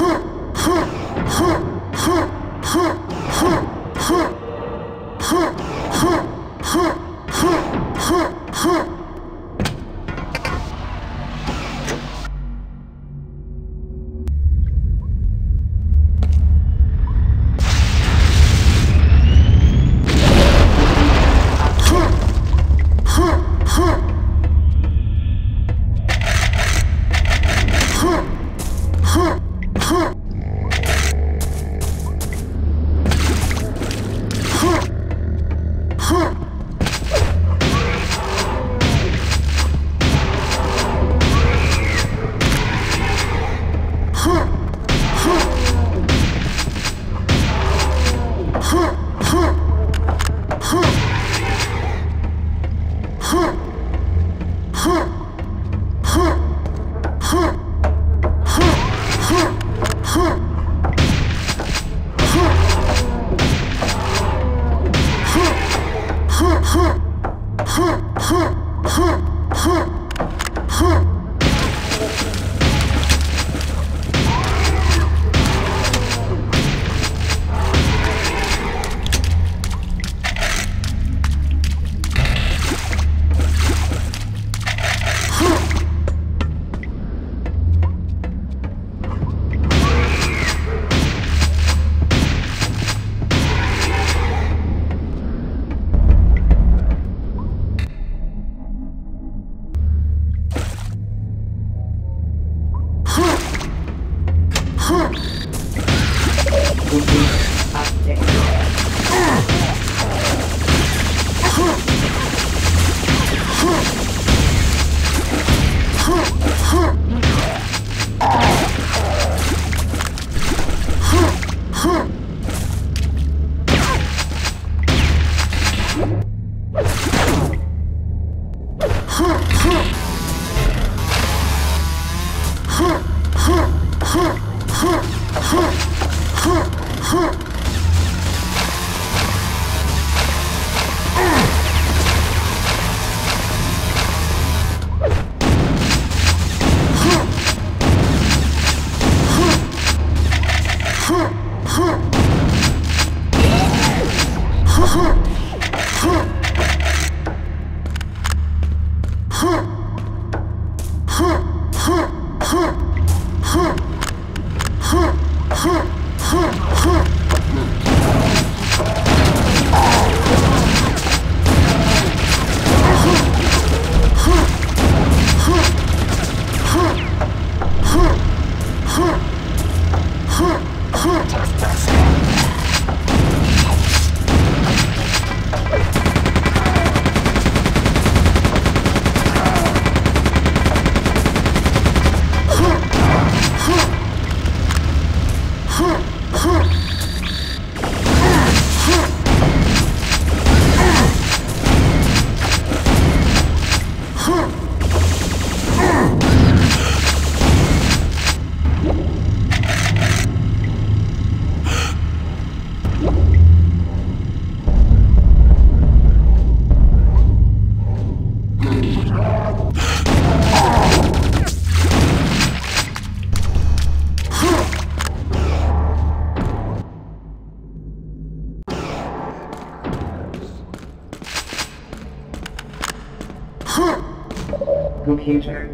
う。Computer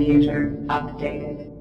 Computer updated.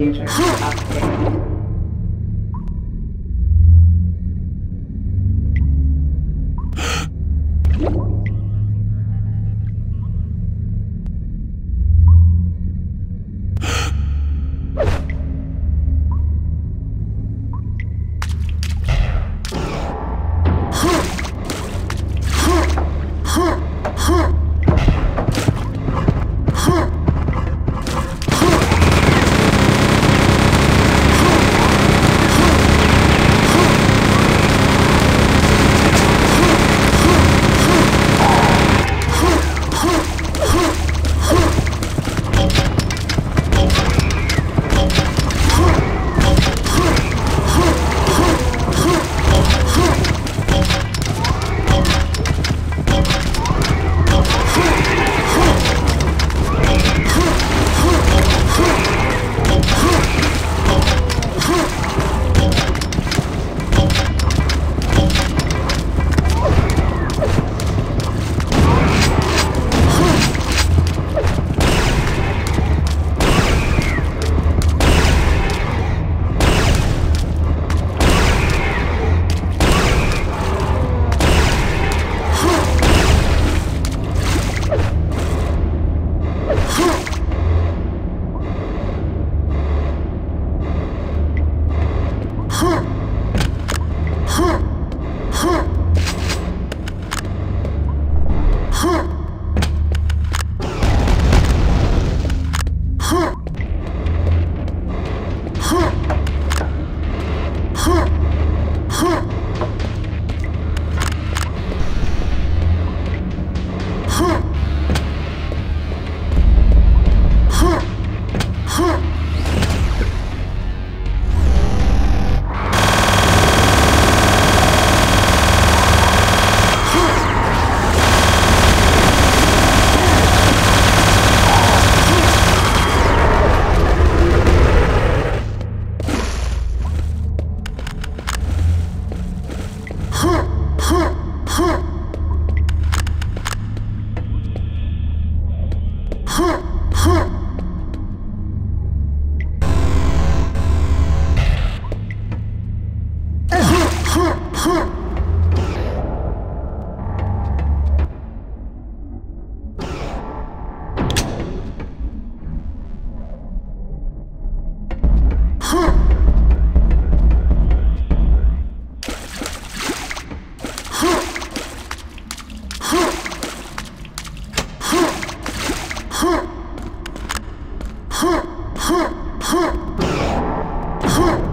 Computer update. 哼，哼。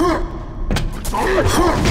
哼 我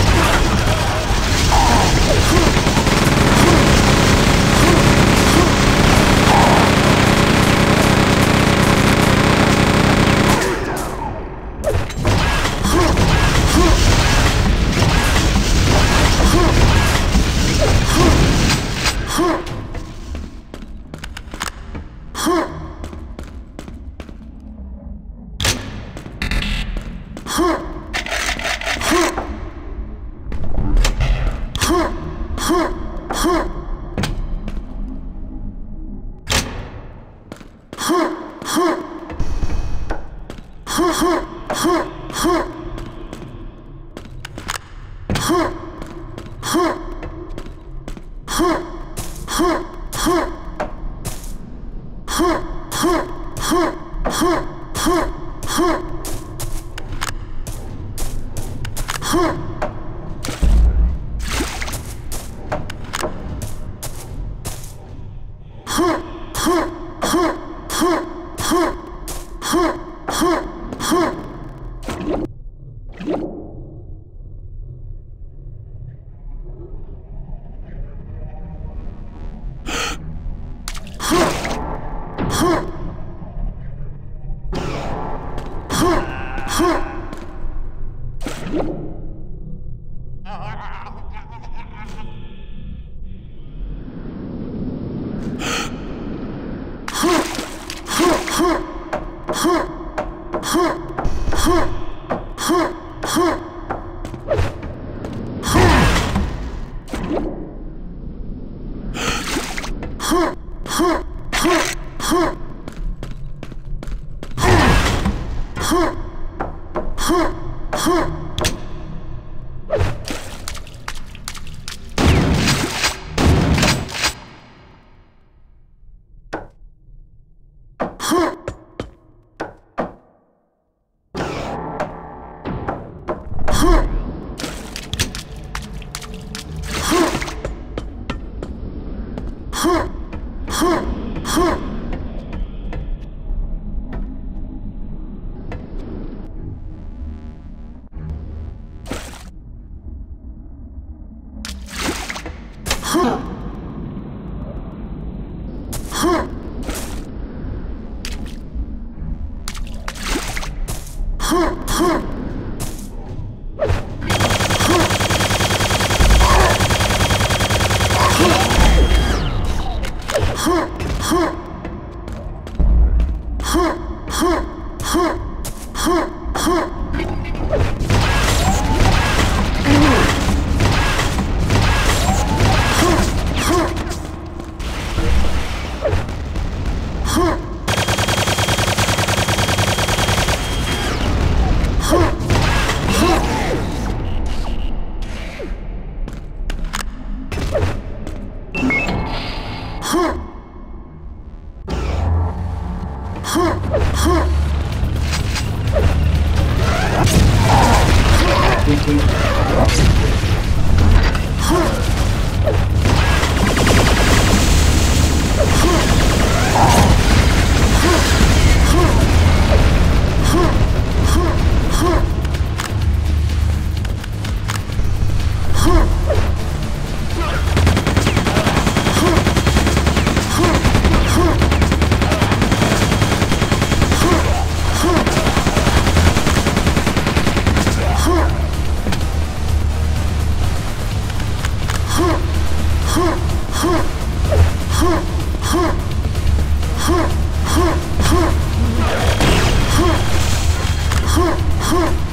哼。